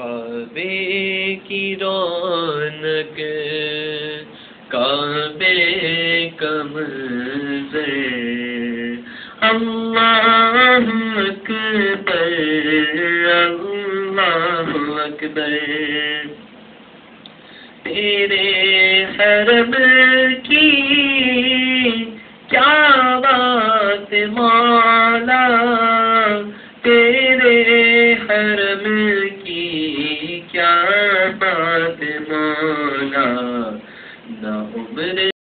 काबे की रौनक काबे कमजर अल्लाह अकबर अल्लाह अकबर। तेरे हरम की क्या बात मौला? हरम की क्या बात माना न उम्र